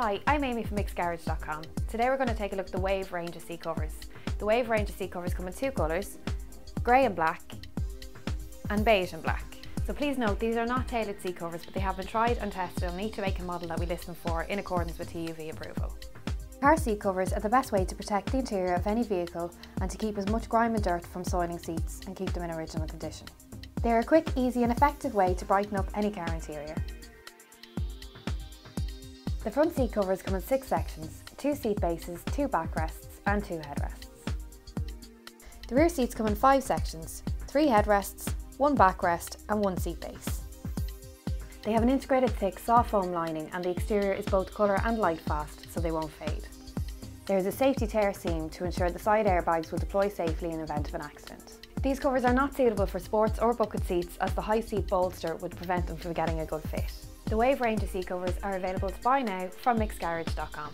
Hi, I'm Amy from MicksGarage.com. Today we're going to take a look at the Wave range of seat covers. The Wave range of seat covers come in two colours, grey and black and beige and black. So please note these are not tailored seat covers but they have been tried and tested on each make and model that we list them for in accordance with TUV approval. Car seat covers are the best way to protect the interior of any vehicle and to keep as much grime and dirt from soiling seats and keep them in original condition. They are a quick, easy and effective way to brighten up any car interior. The front seat covers come in six sections, two seat bases, two backrests and two headrests. The rear seats come in five sections, three headrests, one backrest and one seat base. They have an integrated thick soft foam lining and the exterior is both colour and light fast so they won't fade. There is a safety tear seam to ensure the side airbags will deploy safely in event of an accident. These covers are not suitable for sports or bucket seats as the high seat bolster would prevent them from getting a good fit. The Wave range of seat covers are available to buy now from micksgarage.com.